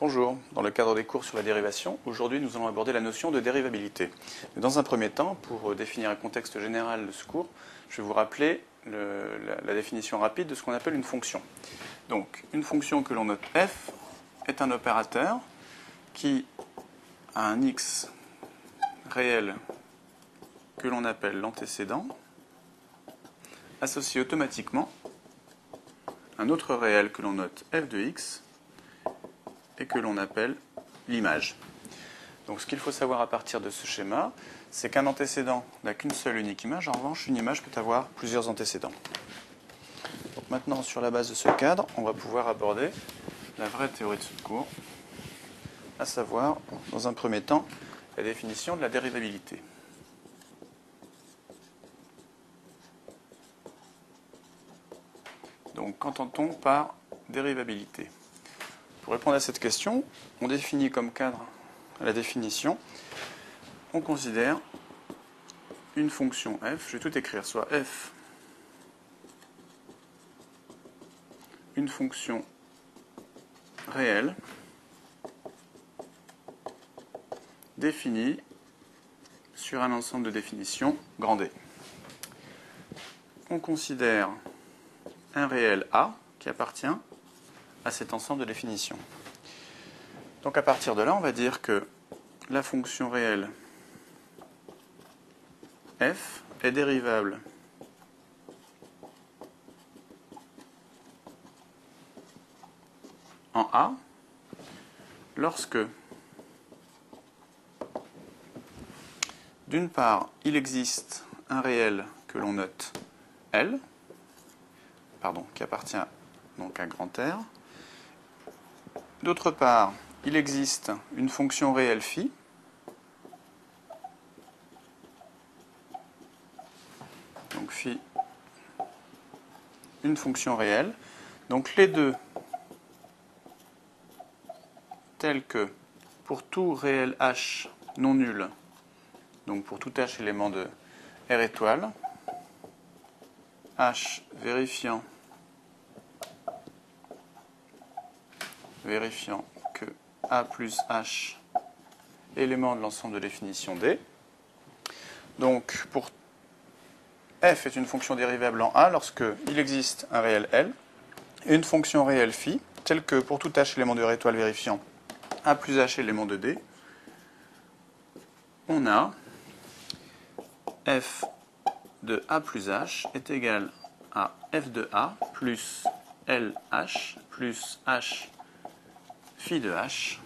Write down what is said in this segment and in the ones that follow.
Bonjour, dans le cadre des cours sur la dérivation, aujourd'hui nous allons aborder la notion de dérivabilité. Dans un premier temps, pour définir un contexte général de ce cours, je vais vous rappeler le, la, la, définition rapide de ce qu'on appelle une fonction. Donc, une fonction que l'on note f est un opérateur qui a un x réel que l'on appelle l'antécédent, associé automatiquement un autre réel que l'on note f de x et que l'on appelle l'image. Donc ce qu'il faut savoir à partir de ce schéma, c'est qu'un antécédent n'a qu'une seule unique image. En revanche, une image peut avoir plusieurs antécédents. Donc maintenant, sur la base de ce cadre, on va pouvoir aborder la vraie théorie de ce cours, à savoir, dans un premier temps, la définition de la dérivabilité. Donc qu'entend-on par dérivabilité? Pour répondre à cette question, on définit comme cadre la définition, on considère une fonction f, je vais tout écrire, soit f, une fonction réelle définie sur un ensemble de définitions grand D. On considère un réel A qui appartient à cet ensemble de définitions. Donc à partir de là, on va dire que la fonction réelle f est dérivable en A lorsque d'une part il existe un réel que l'on note L, pardon, qui appartient donc à grand R, D'autre part, il existe une fonction réelle phi donc phi une fonction réelle. Donc les deux tels que pour tout réel h non nul, donc pour tout h élément de R étoile, h vérifiant vérifiant que A plus H élément de l'ensemble de définition D. Donc, pour f est une fonction dérivable en A lorsque il existe un réel L et une fonction réelle phi, telle que pour tout H élément de R étoile vérifiant A plus H élément de D, on a f de A plus H est égal à f de A plus LH plus H phi de h,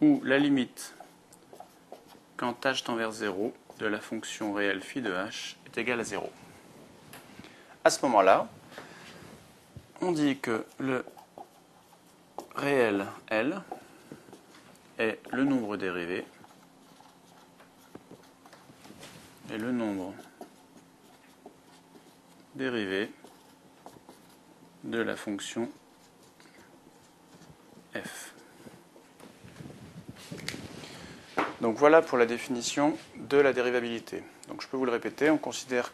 où la limite quand h tend vers 0 de la fonction réelle phi de h est égale à 0. À ce moment-là, on dit que le réel L est le nombre dérivé et le nombre dérivé de la fonction donc voilà pour la définition de la dérivabilité. Donc je peux vous le répéter, on considère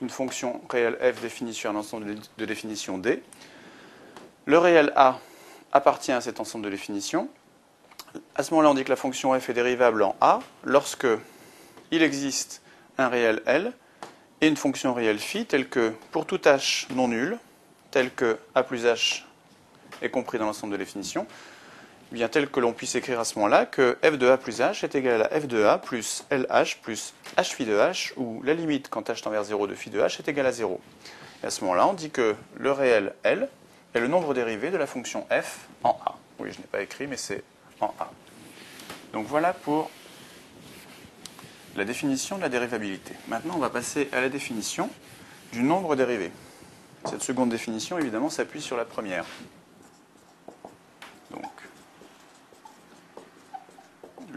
une fonction réelle f définie sur un ensemble de définitions D. Le réel A appartient à cet ensemble de définitions. À ce moment-là, on dit que la fonction f est dérivable en A lorsque il existe un réel L et une fonction réelle phi telle que pour tout h non nul, tel que A plus H est compris dans l'ensemble de définitions, eh bien tel que l'on puisse écrire à ce moment-là que f de a plus h est égal à f de a plus lh plus h phi de h, où la limite quand h tend vers 0 de phi de h est égale à 0. Et à ce moment-là, on dit que le réel L est le nombre dérivé de la fonction f en a. Oui, je n'ai pas écrit, mais c'est en a. Donc voilà pour la définition de la dérivabilité. Maintenant, on va passer à la définition du nombre dérivé. Cette seconde définition, évidemment, s'appuie sur la première.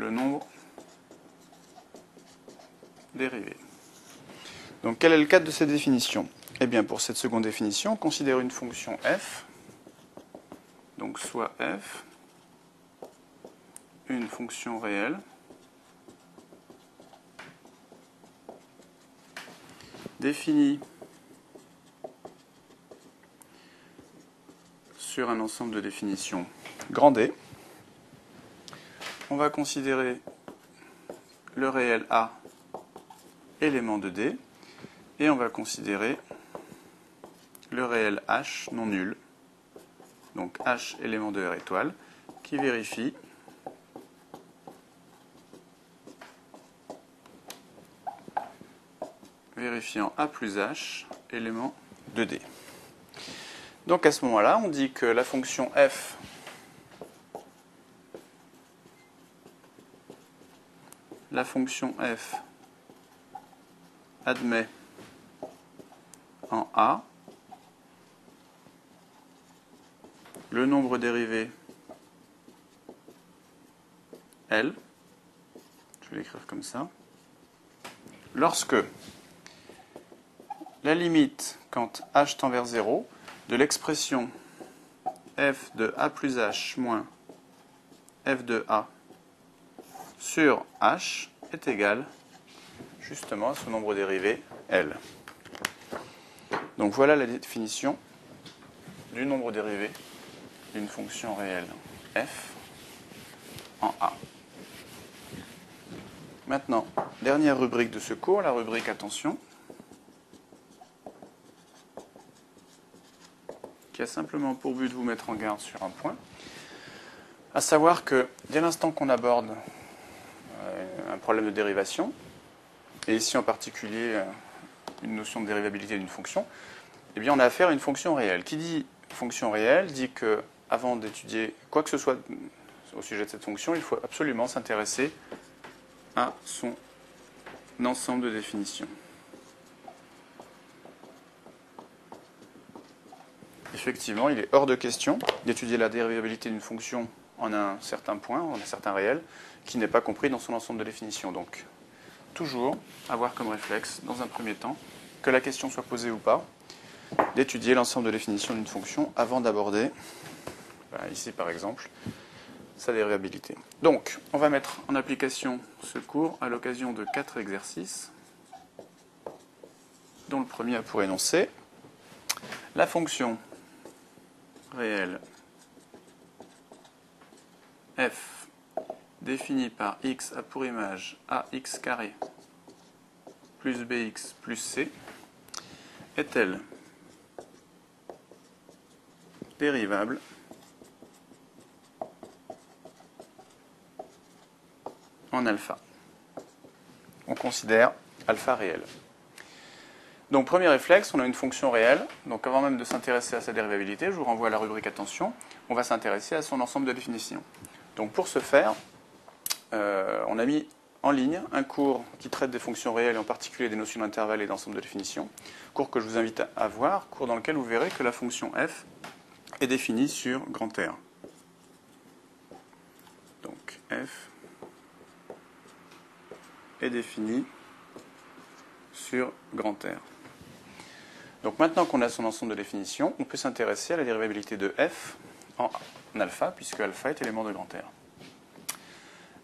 Le nombre dérivé. Donc quel est le cadre de cette définition? Eh bien pour cette seconde définition, on considère une fonction f, donc soit f, une fonction réelle, définie sur un ensemble de définitions grand D. On va considérer le réel A élément de D et on va considérer le réel H non nul, donc H élément de R étoile, qui vérifie vérifiant A plus H élément de D. Donc à ce moment-là, on dit que la fonction f la fonction f admet en A le nombre dérivé L, je vais l'écrire comme ça, lorsque la limite quand h tend vers 0 de l'expression f de a plus h moins f de a sur h est égale justement à ce nombre dérivé L. Donc voilà la définition du nombre dérivé d'une fonction réelle f en A. Maintenant, dernière rubrique de ce cours, la rubrique attention, qui a simplement pour but de vous mettre en garde sur un point, à savoir que dès l'instant qu'on aborde un problème de dérivation, et ici en particulier euh, une notion de dérivabilité d'une fonction, eh bien on a affaire à une fonction réelle. Qui dit fonction réelle dit que avant d'étudier quoi que ce soit au sujet de cette fonction, il faut absolument s'intéresser à son ensemble de définitions. Effectivement, il est hors de question d'étudier la dérivabilité d'une fonction en un certain point, en un certain réel, qui n'est pas compris dans son ensemble de définitions. Donc, toujours avoir comme réflexe, dans un premier temps, que la question soit posée ou pas, d'étudier l'ensemble de définitions d'une fonction avant d'aborder, ben, ici par exemple, sa dérivabilité. Donc, on va mettre en application ce cours à l'occasion de quatre exercices, dont le premier a pour énoncé la fonction réelle f définie par x a pour image ax carré plus bx plus c est-elle dérivable en alpha On considère alpha réel. Donc premier réflexe, on a une fonction réelle. Donc avant même de s'intéresser à sa dérivabilité, je vous renvoie à la rubrique attention, on va s'intéresser à son ensemble de définitions. Donc pour ce faire, euh, on a mis en ligne un cours qui traite des fonctions réelles et en particulier des notions d'intervalle et d'ensemble de définition. Cours que je vous invite à voir, cours dans lequel vous verrez que la fonction f est définie sur grand R. Donc f est définie sur grand R. Donc maintenant qu'on a son ensemble de définitions, on peut s'intéresser à la dérivabilité de f en alpha, puisque alpha est élément de grand R.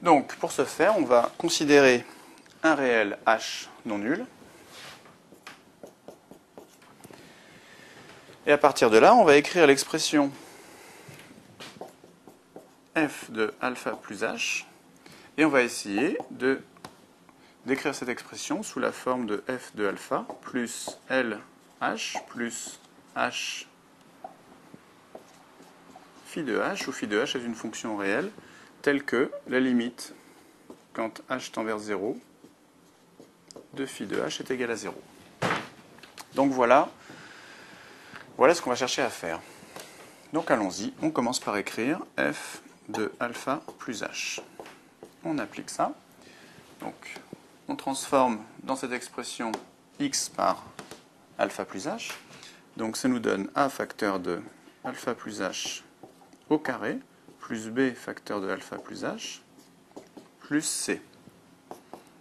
Donc, pour ce faire, on va considérer un réel h non nul. Et à partir de là, on va écrire l'expression f de alpha plus h. Et on va essayer d'écrire cette expression sous la forme de f de alpha plus l h plus h phi de h, où phi de h est une fonction réelle telle que la limite, quand h tend vers 0, de phi de h est égale à 0. Donc voilà, voilà ce qu'on va chercher à faire. Donc allons-y, on commence par écrire f de alpha plus h. On applique ça. Donc on transforme dans cette expression x par alpha plus h. Donc ça nous donne a facteur de alpha plus h au carré plus b facteur de alpha plus h, plus c.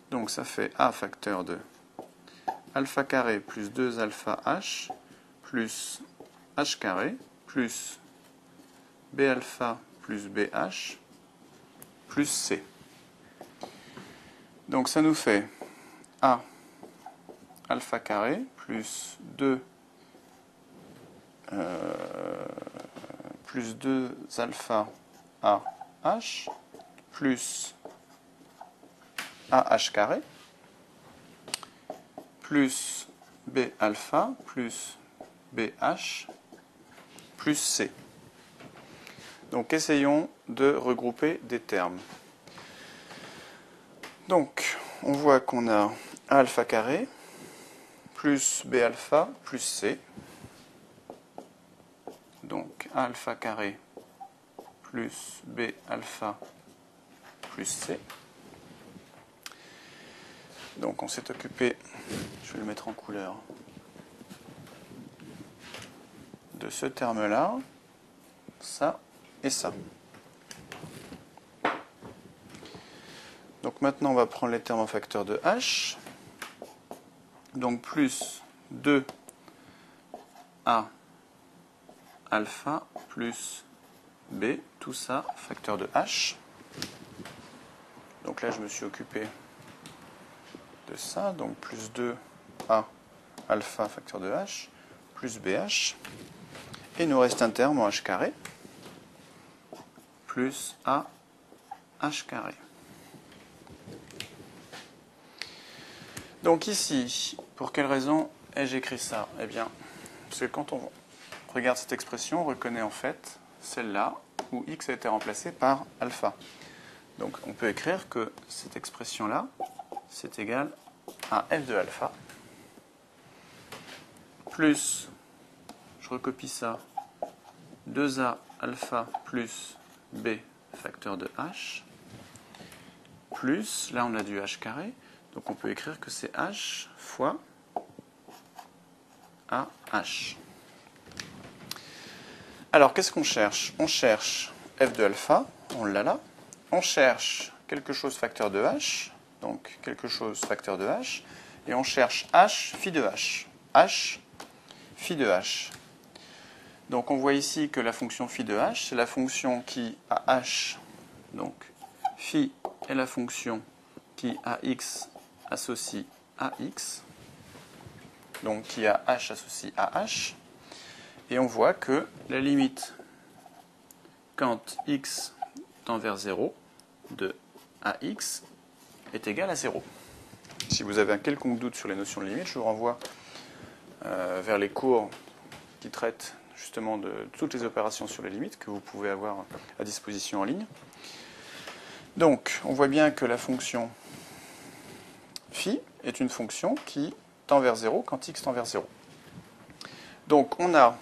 Donc ça fait a facteur de alpha carré plus 2 alpha h, plus h carré, plus b alpha plus bh, plus c. Donc ça nous fait a alpha carré plus 2 euh, plus 2 alpha a h plus AH carré plus B alpha plus BH plus C. Donc essayons de regrouper des termes. Donc on voit qu'on a alpha carré plus B alpha plus C. Donc alpha carré plus B alpha plus C. Donc on s'est occupé, je vais le mettre en couleur, de ce terme-là, ça et ça. Donc maintenant on va prendre les termes en facteur de h. Donc plus 2a alpha plus b, tout ça facteur de h. Donc là je me suis occupé de ça, donc plus 2a alpha facteur de h, plus bh. Et il nous reste un terme en h carré, plus a h carré. Donc ici, pour quelle raison ai-je écrit ça? Eh bien, parce que quand on regarde cette expression, on reconnaît en fait celle-là où x a été remplacé par alpha. Donc on peut écrire que cette expression-là, c'est égal à f de alpha plus, je recopie ça, 2a alpha plus b facteur de h plus, là on a du h carré, donc on peut écrire que c'est h fois AH. Alors qu'est-ce qu'on cherche? On cherche f de alpha, on l'a là. On cherche quelque chose facteur de h, donc quelque chose facteur de h, et on cherche h phi de h. h phi de h. Donc on voit ici que la fonction phi de h, c'est la fonction qui a h, donc phi est la fonction qui a x associe à x, donc qui a h associe à h, et on voit que la limite quand x tend vers 0 de ax est égale à 0. Si vous avez un quelconque doute sur les notions de limite, je vous renvoie euh, vers les cours qui traitent justement de toutes les opérations sur les limites que vous pouvez avoir à disposition en ligne. Donc, on voit bien que la fonction phi est une fonction qui tend vers 0 quand x tend vers 0. Donc, on a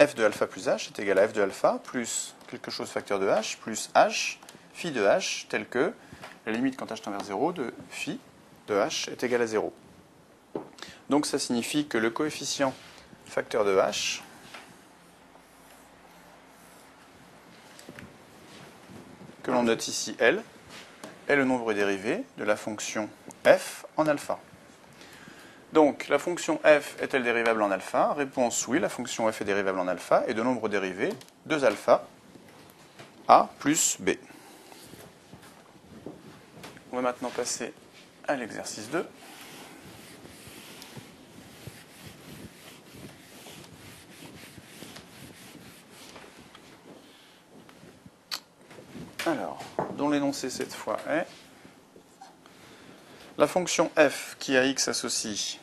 f de alpha plus h est égal à f de alpha plus quelque chose facteur de h plus h phi de h tel que la limite quand h tend vers 0 de phi de h est égal à 0. Donc ça signifie que le coefficient facteur de h que l'on note ici L est le nombre dérivé de la fonction f en alpha. Donc la fonction f est-elle dérivable en alpha? Réponse oui, la fonction f est dérivable en alpha et de nombre dérivé 2 alpha a plus b. On va maintenant passer à l'exercice 2. Alors, dont l'énoncé cette fois est la fonction f qui a x associe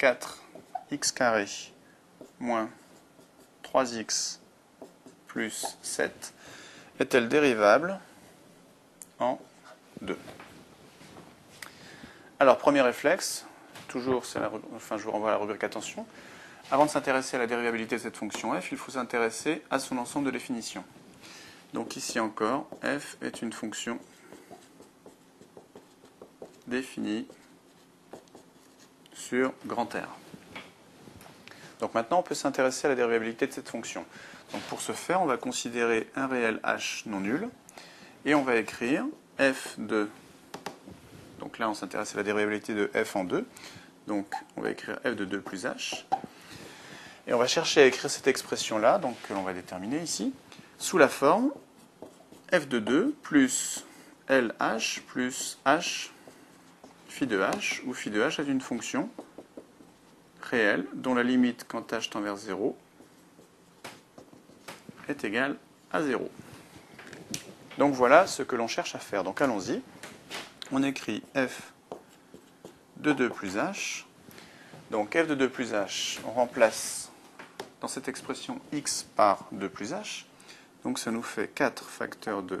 4x carré moins 3x plus 7 est-elle dérivable en 2 Alors, premier réflexe, toujours, la, enfin, je vous renvoie à la rubrique attention. Avant de s'intéresser à la dérivabilité de cette fonction f, il faut s'intéresser à son ensemble de définitions. Donc ici encore, f est une fonction définie sur grand R. Donc maintenant, on peut s'intéresser à la dérivabilité de cette fonction. Donc pour ce faire, on va considérer un réel h non nul et on va écrire f de. Donc là, on s'intéresse à la dérivabilité de f en 2. Donc on va écrire f de 2 plus h. Et on va chercher à écrire cette expression-là, donc que l'on va déterminer ici, sous la forme f de 2 plus lh plus h phi de h, où phi de h est une fonction réelle dont la limite quand h tend vers 0 est égal à 0. Donc voilà ce que l'on cherche à faire. Donc allons-y. On écrit f de 2 plus h. Donc f de 2 plus h, on remplace dans cette expression x par 2 plus h. Donc ça nous fait 4 facteurs de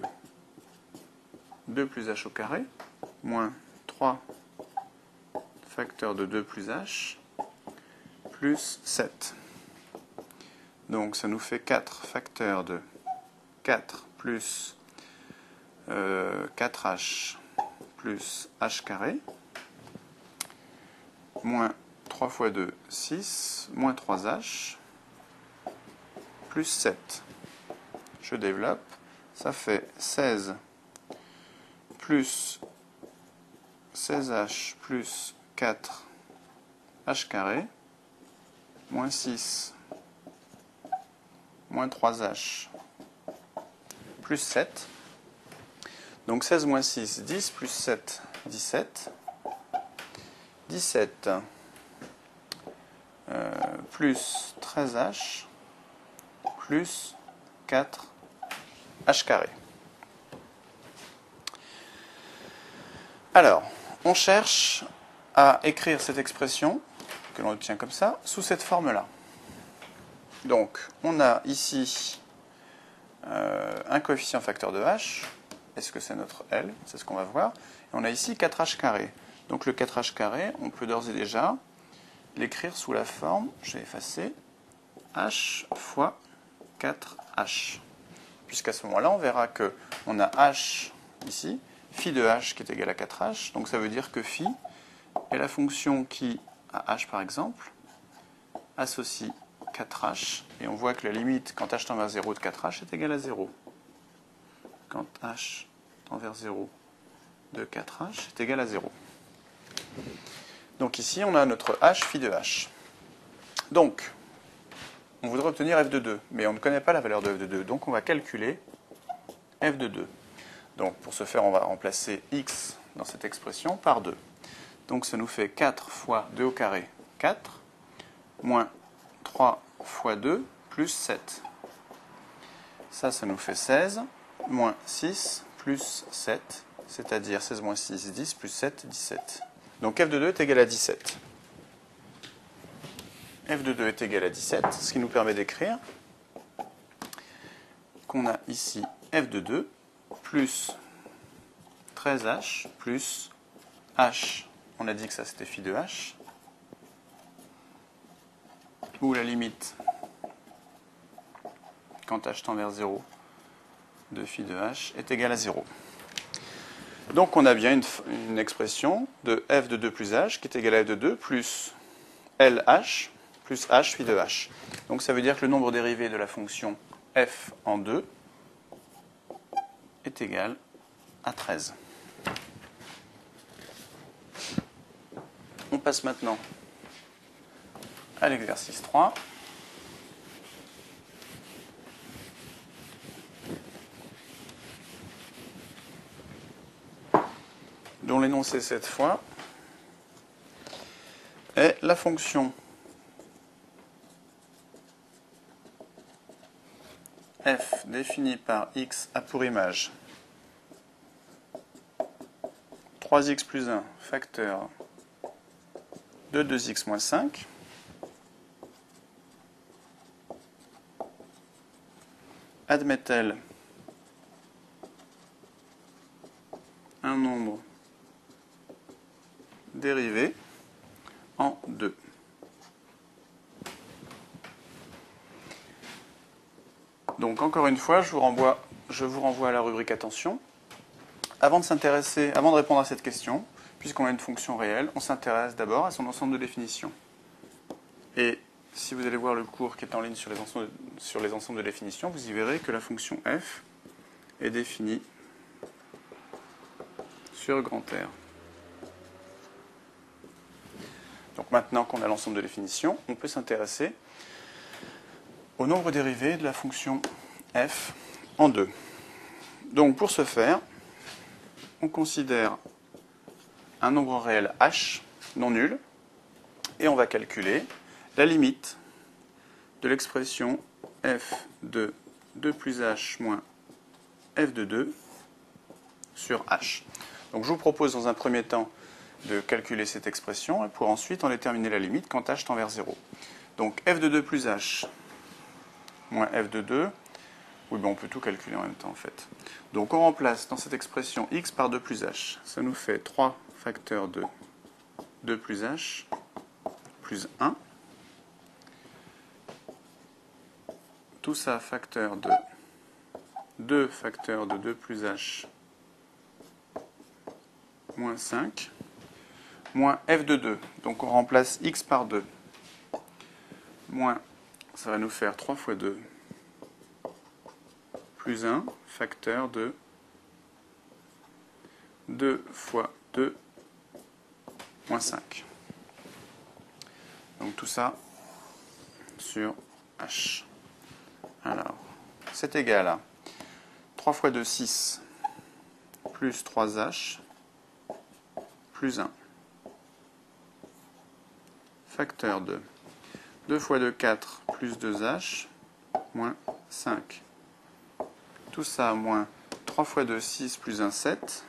2 plus h au carré, moins 3 facteurs de 2 plus h, plus 7. Donc ça nous fait 4 facteurs de 4 plus 4h euh, plus h carré, moins 3 fois 2, 6, moins 3h, plus 7. Je développe, ça fait 16 plus 16h plus 4 h carré, moins 6, moins 3h, plus 7. Donc 16 moins 6, 10, plus 7, 17. 17 euh, plus 13h plus 4 h carré. Alors, on cherche à écrire cette expression, que l'on obtient comme ça, sous cette forme-là. Donc, on a ici euh, un coefficient facteur de h. Est-ce que c'est notre L? C'est ce qu'on va voir. Et on a ici 4h carré. Donc le 4h carré, on peut d'ores et déjà l'écrire sous la forme, je vais effacer, h fois 4h. Puisqu'à ce moment-là, on verra qu'on a h ici, phi de h qui est égal à 4h. Donc ça veut dire que phi est la fonction qui, à h par exemple, associe 4h. Et on voit que la limite quand h tend vers 0 de 4h est égale à 0. Quand h tend vers 0 de 4h est égal à 0. Donc ici, on a notre h phi de h. Donc, on voudrait obtenir f de 2, mais on ne connaît pas la valeur de f de 2. Donc on va calculer f de 2. Donc pour ce faire, on va remplacer x dans cette expression par 2. Donc ça nous fait 4 fois 2 au carré, 4, moins 3 fois 2, plus 7. Ça, ça nous fait 16, moins 6, plus 7, c'est-à-dire 16 moins 6, 10, plus 7, 17. Donc f de 2 est égal à 17. f de 2 est égal à 17, ce qui nous permet d'écrire qu'on a ici f de 2 plus 13h plus h. On a dit que ça c'était phi de h. Où la limite, quand h tend vers 0, de phi de h est égale à 0. Donc on a bien une, expression de f de 2 plus h qui est égale à f de 2 plus lh plus h phi de h. Donc ça veut dire que le nombre dérivé de la fonction f en 2 est égal à 13. Passe maintenant à l'exercice 3. dont l'énoncé cette fois est la fonction f définie par x a pour image 3x plus 1 facteur de 2x moins 5 admet-elle un nombre dérivé en 2. Donc encore une fois, je vous renvoie, je vous renvoie à la rubrique attention. Avant de s'intéresser, avant de répondre à cette question, puisqu'on a une fonction réelle, on s'intéresse d'abord à son ensemble de définitions. Et si vous allez voir le cours qui est en ligne sur les, ensembles, de définitions, vous y verrez que la fonction f est définie sur grand R. Donc maintenant qu'on a l'ensemble de définitions, on peut s'intéresser au nombre dérivé de la fonction f en 2. Donc pour ce faire, on considère un nombre réel h non nul et on va calculer la limite de l'expression f de 2 plus h moins f de 2 sur h. Donc je vous propose dans un premier temps de calculer cette expression pour ensuite en déterminer la limite quand h tend vers 0. Donc f de 2 plus h moins f de 2, oui, ben on peut tout calculer en même temps en fait. Donc on remplace dans cette expression x par 2 plus h. Ça nous fait 3 facteurs de 2 plus h plus 1. Tout ça facteur de 2 facteurs de 2 plus h moins 5 moins f de 2. Donc on remplace x par 2. Moins, ça va nous faire 3 fois 2 plus 1 facteur de 2 fois 2 moins 5. Donc tout ça sur h. Alors, c'est égal à 3 fois 2, 6, plus 3h, plus 1. Facteur de 2 fois 2, 4, plus 2h, moins 5. Tout ça moins 3 fois 2, 6, plus 1, 7.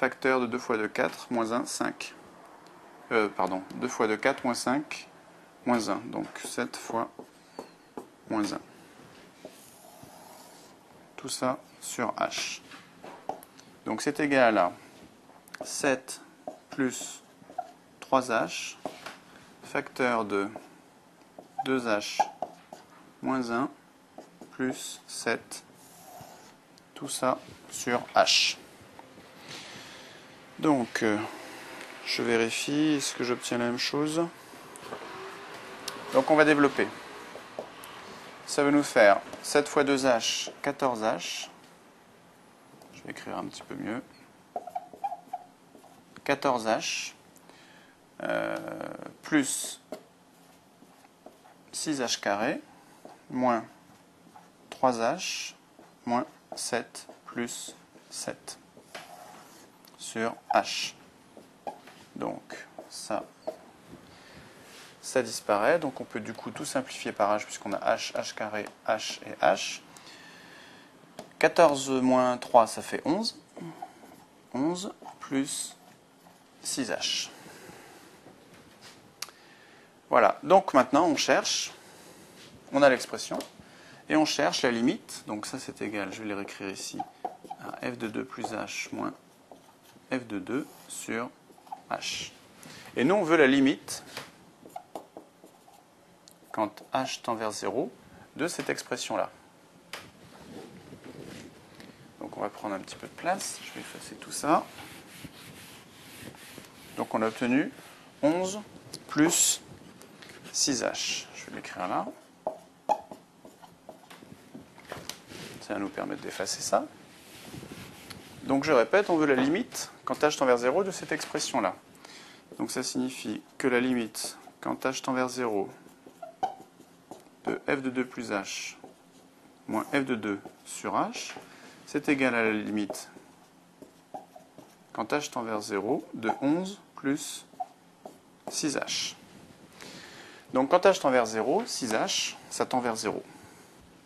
Facteur de 2 fois 2, 4, moins 1, 5. Euh, pardon, 2 fois 2, 4, moins 5, moins 1. Donc 7 fois moins 1. Tout ça sur h. Donc c'est égal à 7 plus 3h, facteur de 2h moins 1, plus 7, tout ça sur h. Donc, euh, je vérifie, est-ce que j'obtiens la même chose? Donc on va développer. Ça va nous faire 7 fois 2h, 14h. Je vais écrire un petit peu mieux. 14h euh, plus 6h carré moins 3h moins 7 plus 7 sur h. Donc ça, ça disparaît. Donc on peut du coup tout simplifier par h puisqu'on a h, h carré, h et h. 14 moins 3, ça fait 11. 11 plus 6h. Voilà, donc maintenant on cherche, on a l'expression, et on cherche la limite. Donc ça c'est égal, je vais les réécrire ici, à f de 2 plus h moins f de 2 sur h. Et nous on veut la limite, quand h tend vers 0, de cette expression-là. Donc on va prendre un petit peu de place, je vais effacer tout ça. Donc on a obtenu 11 plus 6h. Je vais l'écrire là. Ça va nous permettre d'effacer ça. Donc je répète, on veut la limite quand h tend vers 0 de cette expression-là. Donc ça signifie que la limite quand h tend vers 0 de f de 2 plus h moins f de 2 sur h, c'est égal à la limite quand h tend vers 0 de 11 plus 6h. Donc quand h tend vers 0, 6h, ça tend vers 0.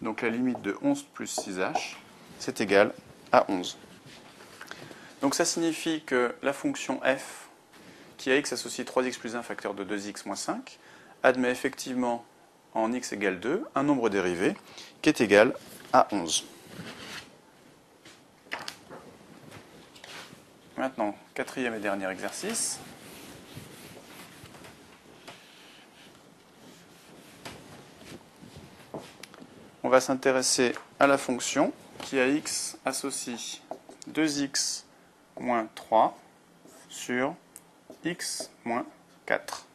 Donc la limite de 11 plus 6h, c'est égal à 11. Donc ça signifie que la fonction f, qui a x associé 3x plus 1 facteur de 2x moins 5, admet effectivement en x égale 2 un nombre dérivé qui est égal à 11. Maintenant, quatrième et dernier exercice. On va s'intéresser à la fonction qui à x associe 2x moins 3 sur x moins 4.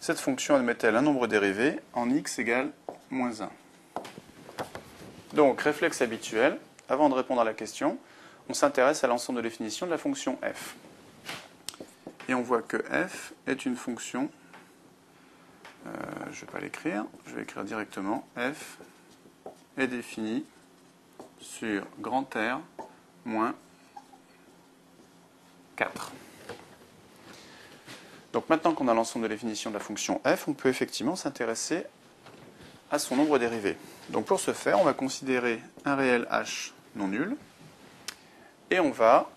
Cette fonction admet-elle un nombre dérivé en x égale moins 1 Donc, réflexe habituel, avant de répondre à la question, on s'intéresse à l'ensemble de définition de la fonction f. Et on voit que f est une fonction, euh, je ne vais pas l'écrire, je vais écrire directement, f est définie sur grand R moins 4. Donc maintenant qu'on a l'ensemble de définition de la fonction f, on peut effectivement s'intéresser à son nombre dérivé. Donc pour ce faire, on va considérer un réel h non nul et on va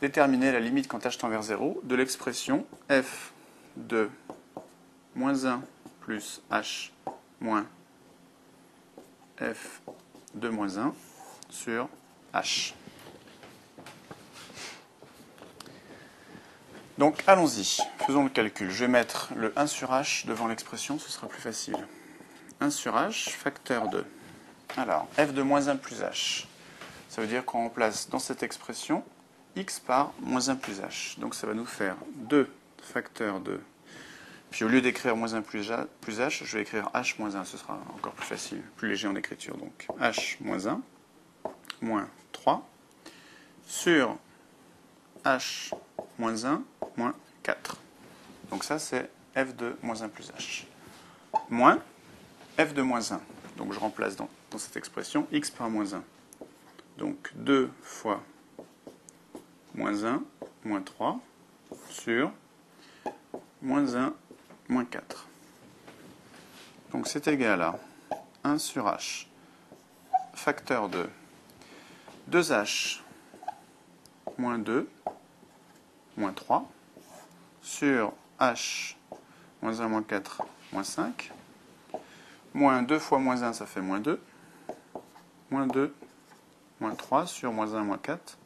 déterminer la limite quand h tend vers 0 de l'expression f de moins 1 plus h moins f de moins 1 sur h. Donc allons-y, faisons le calcul. Je vais mettre le 1 sur h devant l'expression, ce sera plus facile. 1 sur h, facteur de. Alors, f de moins 1 plus h. Ça veut dire qu'on remplace dans cette expression x par moins 1 plus h. Donc ça va nous faire 2 facteurs de. Puis au lieu d'écrire moins 1 plus h, je vais écrire h moins 1. Ce sera encore plus facile, plus léger en écriture. Donc h moins 1 moins 3 sur h moins 1 moins 4. Donc ça c'est f de moins 1 plus h. Moins f de moins 1. Donc je remplace dans, cette expression x par moins 1. Donc 2 fois moins 1 moins 3 sur moins 1 moins 4. Donc c'est égal à 1 sur h facteur de 2h moins 2 moins 3 sur h moins 1 moins 4 moins 5 moins 2 fois moins 1 ça fait moins 2 moins 2 moins 3 sur moins 1 moins 4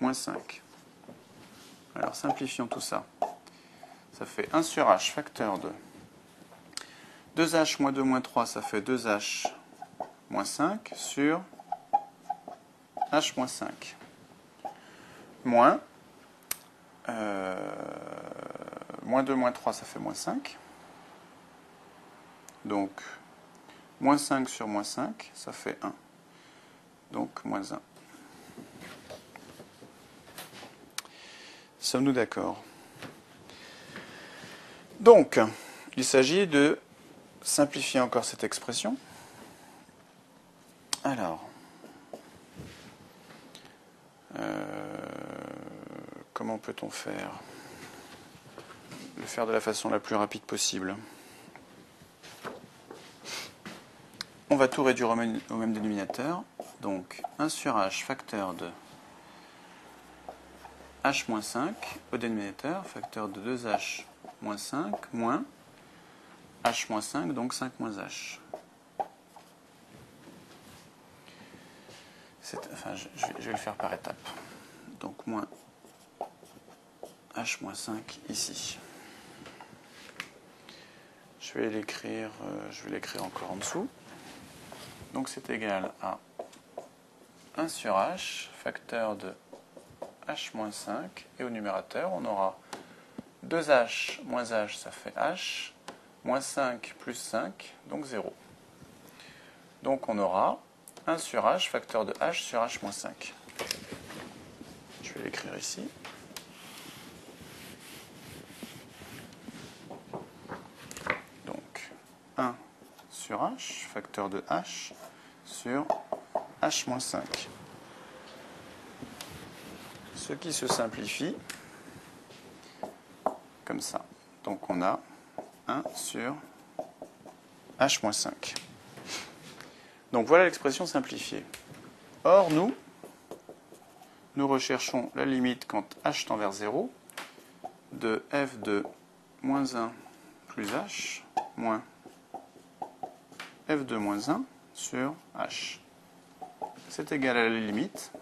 moins 5 alors simplifions tout ça. Ça fait 1 sur h facteur de 2h moins 2 moins 3 ça fait 2h moins 5 sur h moins 5 moins moins 2 moins 3 ça fait moins 5 donc moins 5 sur moins 5 ça fait 1 donc moins 1 sommes-nous d'accord? Donc il s'agit de simplifier encore cette expression. Alors euh, comment peut-on faire? Le faire de la façon la plus rapide possible. On va tout réduire au même, dénominateur. Donc 1 sur h facteur de h-5 au dénominateur, facteur de 2h 5 moins h-5, donc 5 moins h. Enfin, je, je, vais le faire par étapes. Donc moins h-5 ici. Je vais l'écrire, euh, je vais l'écrire encore en dessous. Donc c'est égal à 1 sur h, facteur de h-5, et au numérateur, on aura 2h moins h, ça fait h, moins 5 plus 5, donc 0. Donc on aura 1 sur h, facteur de h sur h moins 5. Je vais l'écrire ici. Donc 1 sur h, facteur de h sur h moins 5. Ce qui se simplifie comme ça. Donc on a 1 sur h moins 5. Donc voilà l'expression simplifiée. Or, nous, nous recherchons la limite quand h tend vers 0 de f de moins 1 plus h moins f de moins 1 sur h. C'est égal à la limite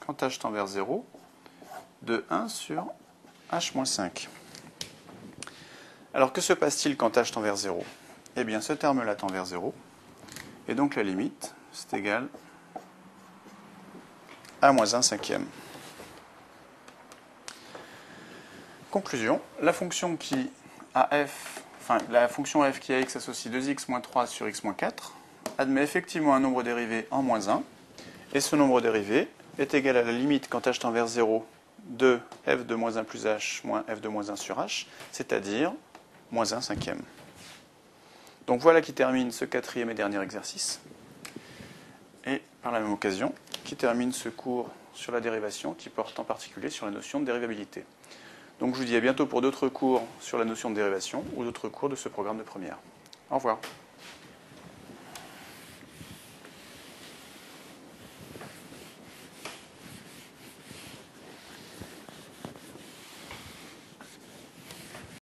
quand h tend vers 0 de 1 sur h moins 5. Alors que se passe-t-il quand h tend vers 0 eh bien ce terme-là tend vers 0. Et donc la limite, c'est égal à moins 1 cinquième. Conclusion, la fonction qui a f, la fonction f qui a x associe 2x moins 3 sur x moins 4 admet effectivement un nombre dérivé en moins 1, et ce nombre dérivé est égal à la limite quand h tend vers 0 de f de moins 1 plus h moins f de moins 1 sur h, c'est-à-dire moins 1 cinquième. Donc voilà qui termine ce quatrième et dernier exercice. Et par la même occasion, qui termine ce cours sur la dérivation qui porte en particulier sur la notion de dérivabilité. Donc je vous dis à bientôt pour d'autres cours sur la notion de dérivation ou d'autres cours de ce programme de première. Au revoir.